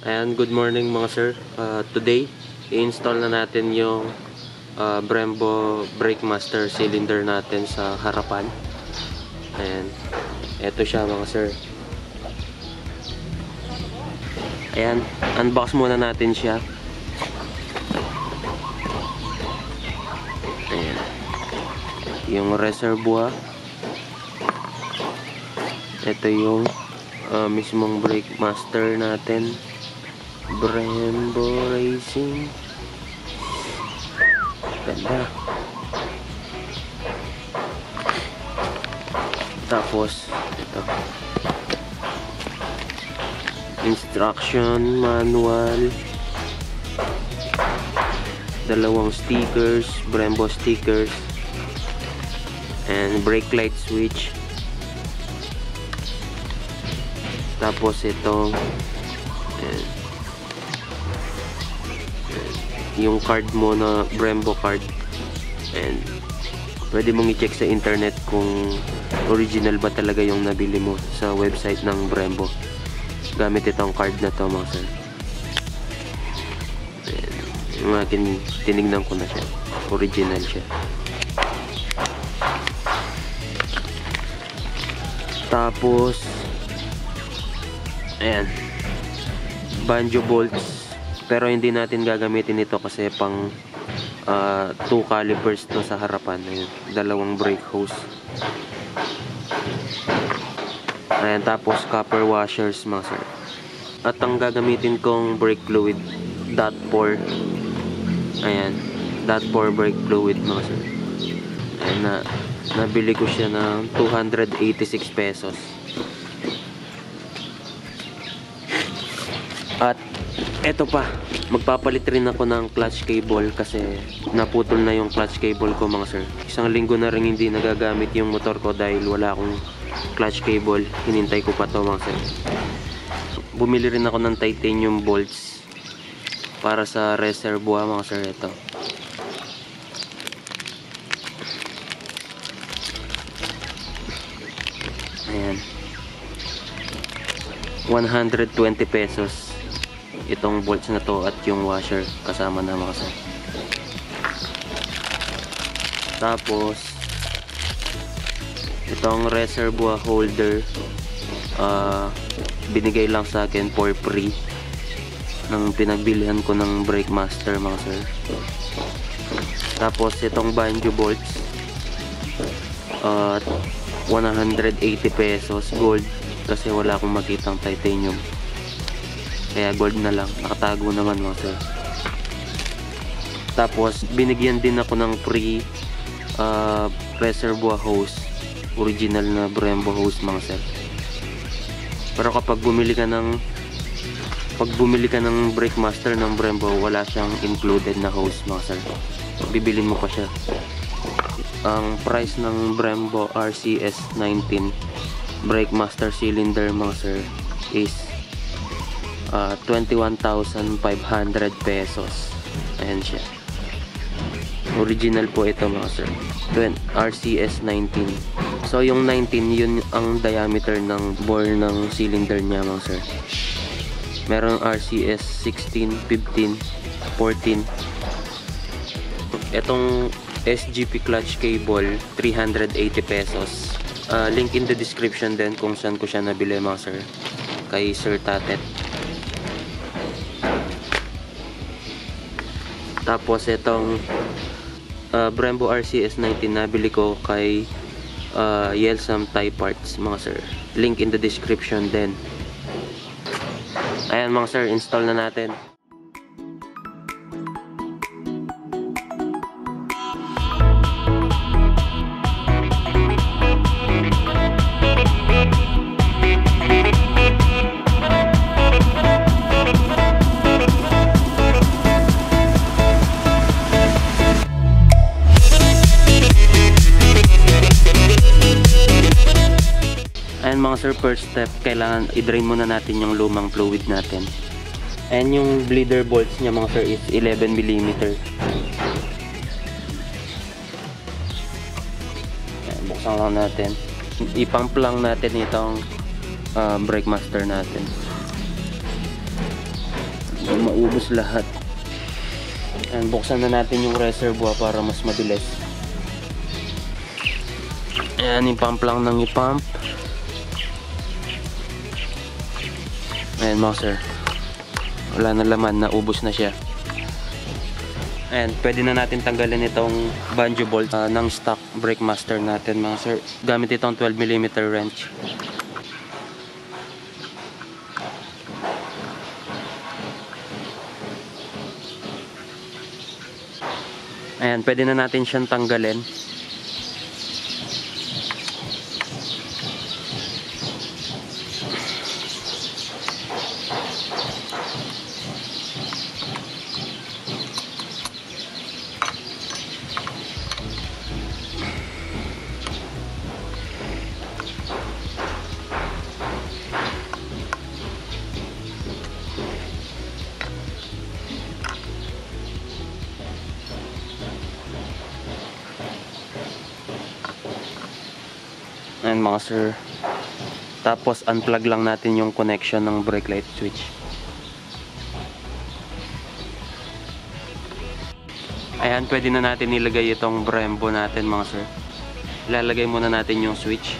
Ayan, good morning mga sir. Uh, today, i-install na natin yung uh, Brembo Brake Master cylinder natin sa harapan. Ayan. Ito siya mga sir. Ayan, unbox muna natin siya. Ayan. Yung reservoir. Ito yung uh, mismong brake master natin. Brembo Racing. Ganda. Tapos, ito. Instruction manual. Dalawang stickers, Brembo stickers. And brake light switch. Tapos itong yung card mo na Brembo card. And pwede mong i-check sa internet kung original ba talaga yung nabili mo sa website ng Brembo. Gamit itong card na to mga sir. Ayan. yung akin tinignan ko na siya. Original siya. Tapos ayan. Banjo bolts pero hindi natin gagamitin ito kasi pang 2 uh, calipers to sa harapan. Ayan, dalawang brake hose. Ayan tapos copper washers mga sir. At ang gagamitin kong brake fluid dot 4 ayan dot 4 brake fluid mga sir. Ayan na nabili ko siya ng 286 pesos. At eto pa magpapalit rin ako ng clutch cable kasi naputol na yung clutch cable ko mga sir. Isang linggo na rin hindi nagagamit yung motor ko dahil wala akong clutch cable. Hinintay ko pa to mga sir. Bumili rin ako ng titanium bolts para sa reservoir mga sir. Ito ayan. 120 pesos itong bolts na to at yung washer kasama na mga sir. Tapos itong reservoir holder uh, binigay lang sa akin for free ng pinagbilihan ko ng brake master mga sir. Tapos itong banjo bolts uh, 180 pesos gold kasi wala akong makitang titanium kaya gold na lang. Nakatago naman mga sir. Tapos binigyan din ako ng free uh, reservoir hose. Original na Brembo hose mga sir. Pero kapag bumili ka ng pag bumili ka ng brake master ng Brembo wala siyang included na hose mga sir. Bibilin mo pa siya. Ang price ng Brembo RCS 19 brake master cylinder mga sir is uh, 21,500 pesos. Ayan siya. Original po ito mga sir. RCS 19 so yung 19 yun ang diameter ng bore ng cylinder niya mga sir. Meron RCS 16, 15, 14 itong SGP clutch cable 380 pesos. Uh, link in the description din kung saan ko siya nabili mga sir. Kay Sir Tatet tapos itong uh, Brembo RCS 19 nabili ko kay uh, Yelsam Thai Parts mga sir. Link in the description din. Ayan mga sir install na natin sir, first step, kailangan i-drain muna natin yung lumang fluid natin. Ayan yung bleeder bolts niya mga sir is 11mm. Ayan, buksan lang natin. Ipump lang natin itong uh, brake master natin. maubos lahat. And buksan na natin yung reservoir para mas mabilis. Ayan, ipump lang ng ipump. Ayan mga sir. Wala na laman, naubos na siya. Ayan, pwede na natin tanggalin itong banjo bolt ah, ng stock brake master natin mga sir. Gamit itong 12mm wrench. Ayan, pwede na natin siyang tanggalin. Ayan mga sir. Tapos unplug lang natin yung connection ng brake light switch. Ayan, pwede na natin ilagay itong Brembo natin mga sir. Ilalagay muna natin yung switch.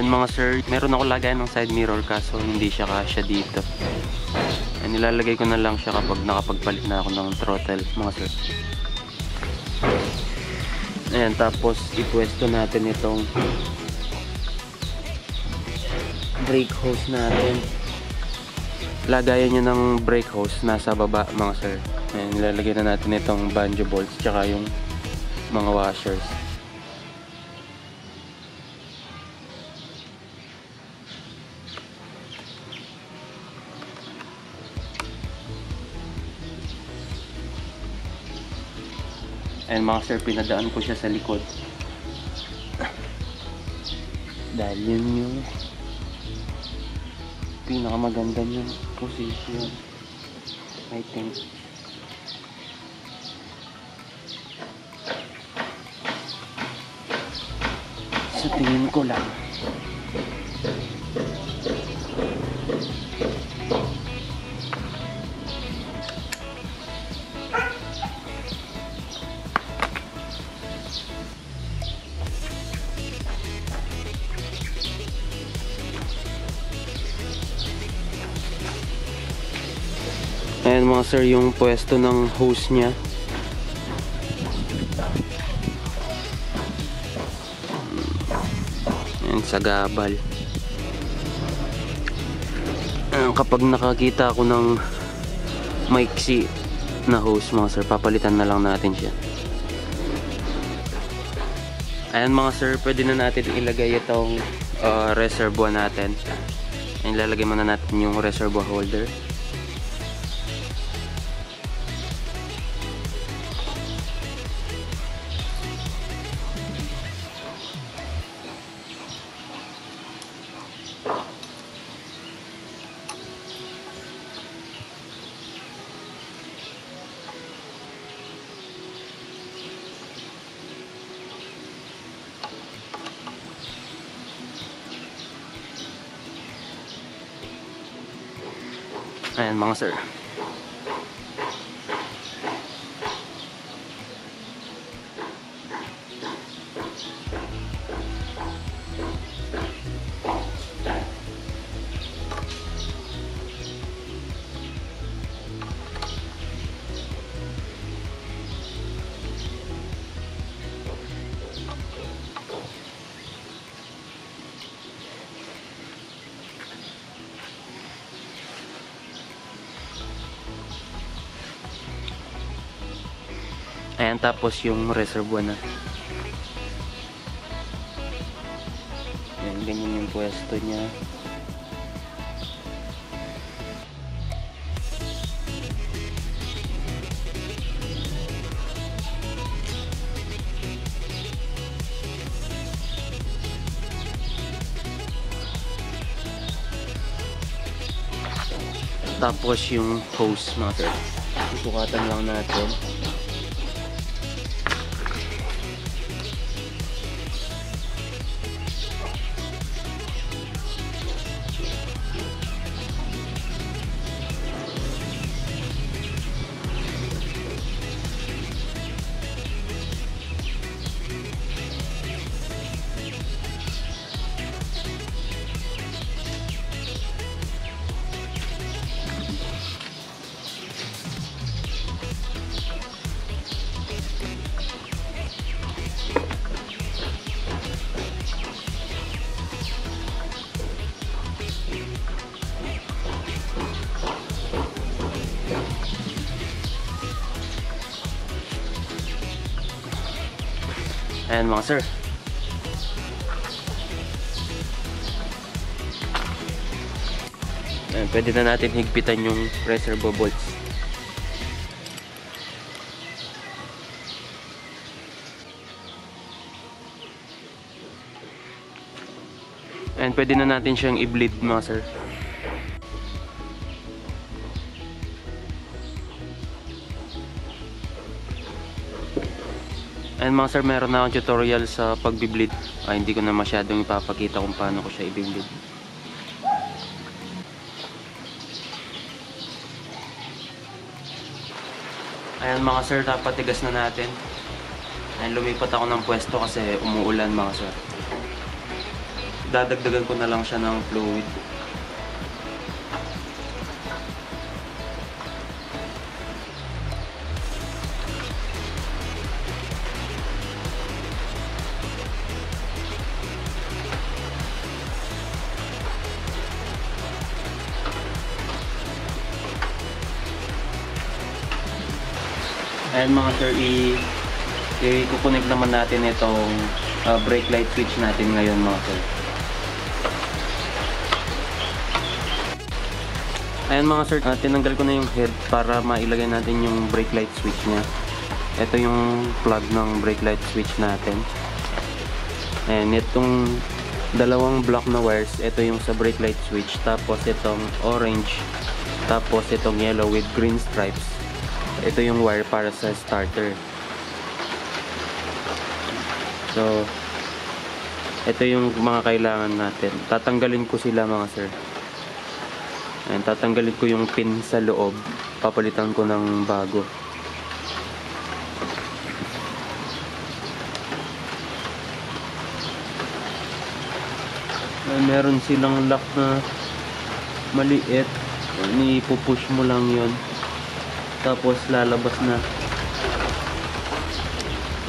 And mga sir, meron ako lagay ng side mirror kaso hindi siya kasya dito. And nilalagay ko na lang siya kapag nakapagpalit na ako ng throttle mga sir. Ayan, tapos ipwesto natin itong brake hose natin. Lagayan niya ng brake hose nasa baba mga sir. Ayan, nilalagay na natin itong banjo bolts tsaka yung mga washers. And mga sir, pinadaan ko siya sa likod. Dahil yun yung pinakamaganda yung position. I think. Sa tingin ko lang. Ayan mga sir, yung pwesto ng hose niya. Ayan, sa gabal. Ayan, kapag nakakita ako ng maiksi na hose mga sir, papalitan na lang natin siya. Ayan mga sir, pwede na natin ilagay itong uh, reservoir natin. Ayan, lalagay muna natin yung reservoir holder. Ayan mga Ayan, tapos yung reservoir na. Ayan, ganyan yung pwesto niya. Tapos yung hose mga sir. Isukatan lang natin. Ayan mga sir. Ayan, pwede na natin higpitan yung reservoir bolts. Ayan, pwede na natin siyang i-bleed mga sir. And mga sir, meron na akong tutorial sa pagbi-bleed. Ah, hindi ko na masyadong ipapakita kung paano ko siya i-bleed. Ayan mga sir, tapatigas na natin. Ayan, lumipat ako ng pwesto kasi umuulan mga sir. Dadagdagan ko na lang siya ng fluid. Ayan mga sir, i i-connect naman natin itong uh, brake light switch natin ngayon mga sir. Ayan mga sir, uh, tinanggal ko na yung head para mailagay natin yung brake light switch niya. Ito yung plug ng brake light switch natin. Ayan, itong dalawang block na wires, ito yung sa brake light switch. Tapos itong orange, tapos itong yellow with green stripes ito yung wire para sa starter. So ito yung mga kailangan natin. Tatanggalin ko sila mga sir. Ayan, tatanggalin ko yung pin sa loob. Papalitan ko ng bago. Ayan, meron silang lock na maliit. Ni-push mo lang yon tapos lalabas na.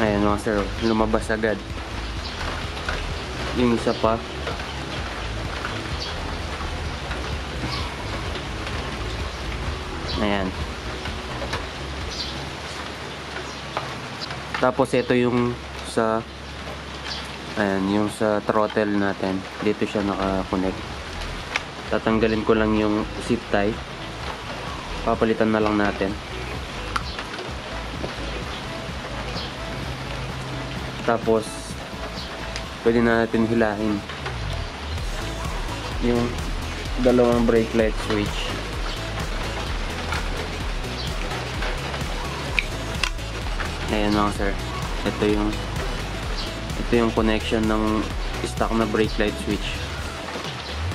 Ayan mga sir lumabas agad. Yung isa pa. Ayan. Tapos ito yung sa ayan yung sa throttle natin. Dito siya nakakonect tatanggalin ko lang yung zip tie papalitan na lang natin. Tapos pwede na natin hilahin yung dalawang brake light switch. Ayan mga sir. Ito yung ito yung connection ng stock na brake light switch.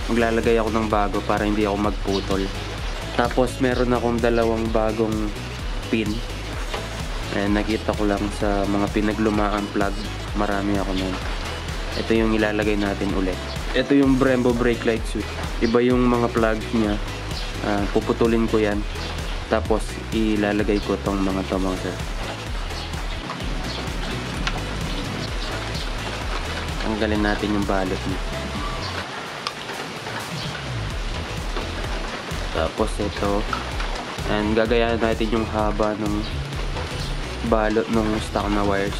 Maglalagay ako ng bago para hindi ako magputol tapos meron akong dalawang bagong pin. Ayan, nakita ko lang sa mga pinaglumaan plug. Marami ako nun. Ito yung ilalagay natin ulit. Ito yung Brembo brake light switch. Iba yung mga plug niya. Uh, puputulin ko yan. Tapos ilalagay ko tong mga to mga sir. Tanggalin natin yung balot niya tapos ito and gagayahin natin yung haba ng balot ng stock na wires.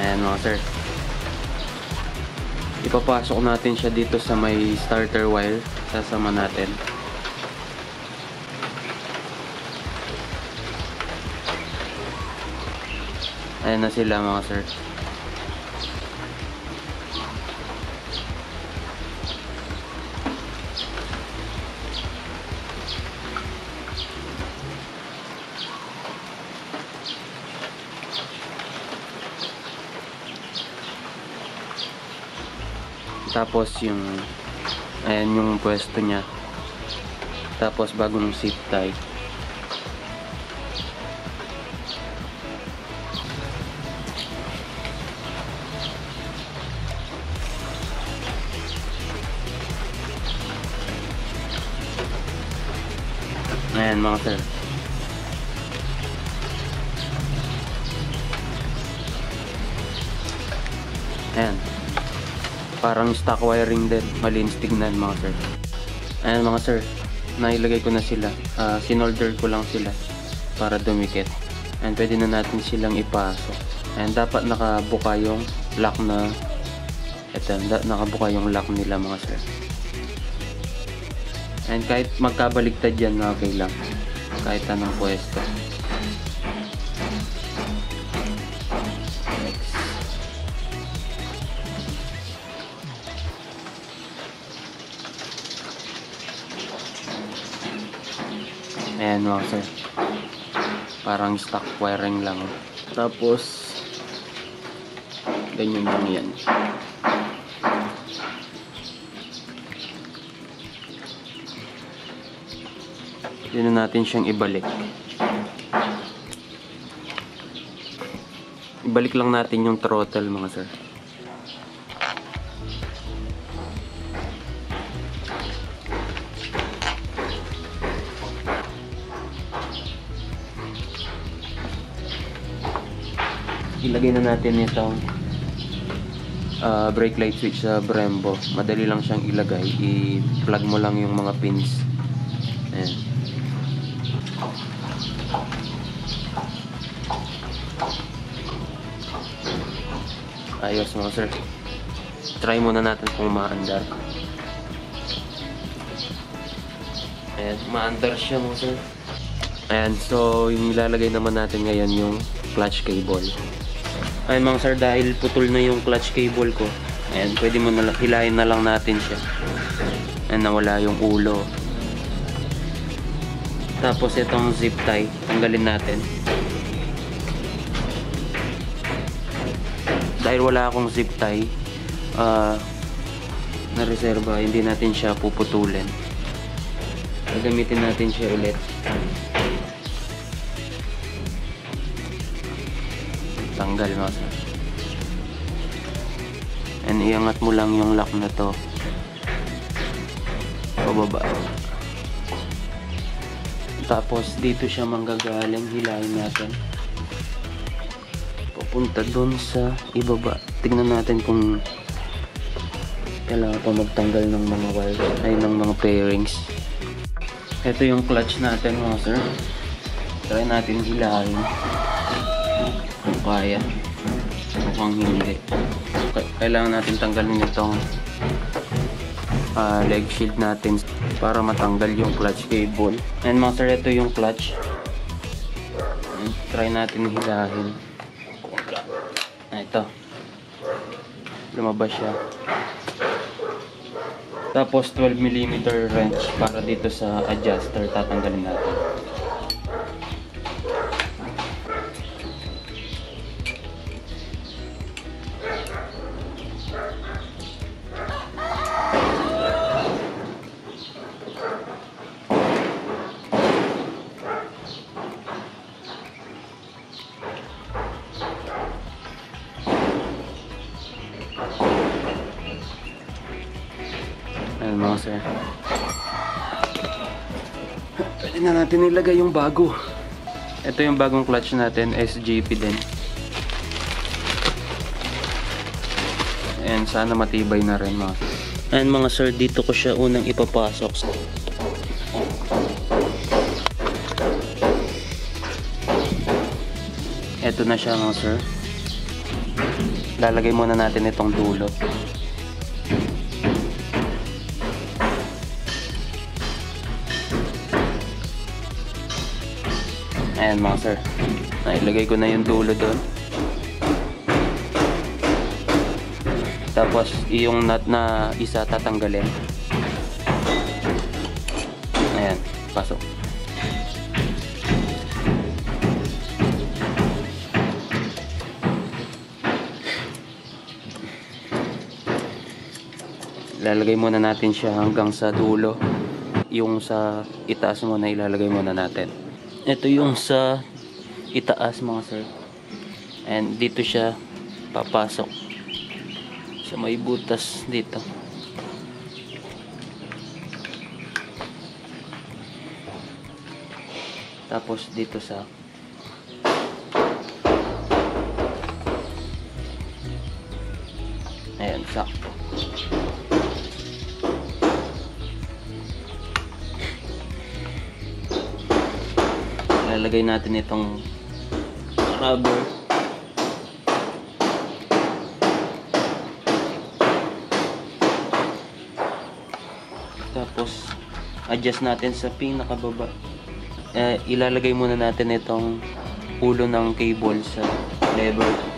Ayan mga sir. Ipapasok natin siya dito sa may starter wire. Sasama natin. Ayan na sila mga sir. Tapos yung ayan yung pwesto niya. Tapos bagong zip tie. Mga sir. Ayan. Parang stock wiring din. Malinis tignan mga sir. Ayan mga sir. Nailagay ko na sila. Uh, sinolder ko lang sila para dumikit. And pwede na natin silang ipasok. And dapat nakabuka yung lock na da, nakabuka yung lock nila mga sir. And kahit magkabaliktad yan, okay lang. Kahit anong pwesto. Next. Ayan mga sir. Parang stock wiring lang. Tapos, ganyan lang yan. Pwede na natin siyang ibalik. Ibalik lang natin yung throttle mga sir. Ilagay na natin itong uh, brake light switch sa Brembo. Madali lang siyang ilagay. I-plug mo lang yung mga pins. Ayan. Ayos mga sir. Try muna natin kung maandar. Ayan, maandar siya mga sir. Ayan, so yung ilalagay naman natin ngayon yung clutch cable. Ayan mga sir, dahil putol na yung clutch cable ko. Ayan, pwede mo na hilahin na lang natin siya. Ayan, nawala yung ulo. Tapos itong zip tie, tanggalin natin. Dahil wala akong zip tie, uh, na reserva, hindi natin siya puputulin. Gagamitin natin siya ulit. Tanggal mga sir. And iangat mo lang yung lock na to. Pababa. Tapos dito siya manggagaling, hilahin natin. Papunta doon sa ibaba. Tignan natin kung kailangan pa magtanggal ng mga wire ay ng mga pairings. Ito yung clutch natin mga sir. Try natin hilahin. Kung kaya. Mukhang hindi. Kailangan natin tanggalin itong uh, leg shield natin para matanggal yung clutch cable. And mga sir, ito yung clutch. And try natin hilahin. Ah, ito. Lumabas siya. Tapos 12mm wrench para dito sa adjuster tatanggalin natin. Natin ilagay yung bago. Ito yung bagong clutch natin, SJP din. And sana matibay na rin mga. And mga sir, dito ko siya unang ipapasok. Ito na siya mga sir. Lalagay muna natin itong dulo. Ayan mga sir. Nailagay ko na yung dulo doon. Tapos yung nut na isa tatanggalin. Ayan, pasok. Lalagay muna natin siya hanggang sa dulo. Yung sa itaas muna ilalagay muna natin. Ito yung sa itaas mga sir. And dito siya papasok sa may butas dito. Tapos dito sa Lalagay natin itong rubber Tapos, adjust natin sa pinakababa. Eh, ilalagay muna natin itong ulo ng cable sa lever.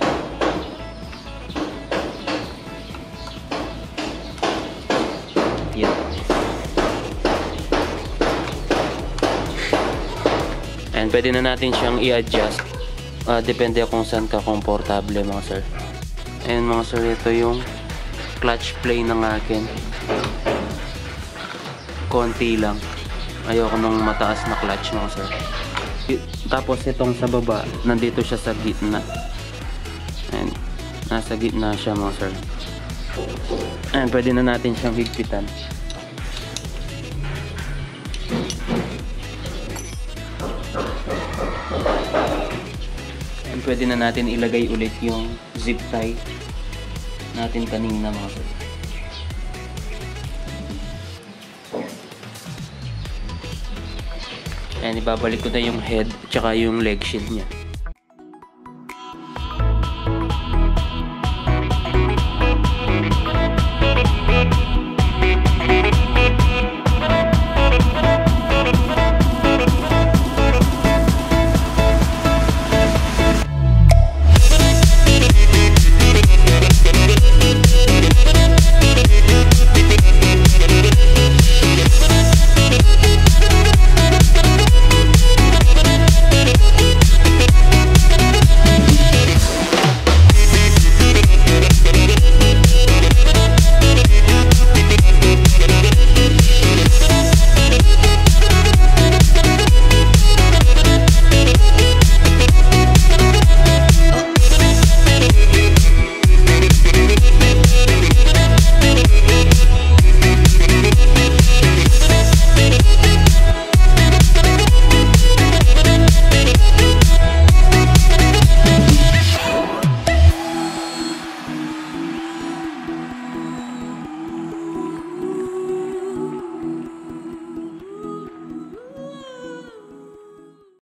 And pwede na natin siyang i-adjust. Ah, depende kung saan ka komportable mga sir. And mga sir, ito yung clutch play ng akin konti lang. Ayoko nung mataas na clutch mga sir. Tapos itong sa baba, nandito siya sa gitna. And nasa gitna siya mga sir. And pwede na natin siyang higpitan. Pwede na natin ilagay ulit yung zip tie natin kanina mga sir. And ibabalik ko na yung head tsaka yung leg shield niya.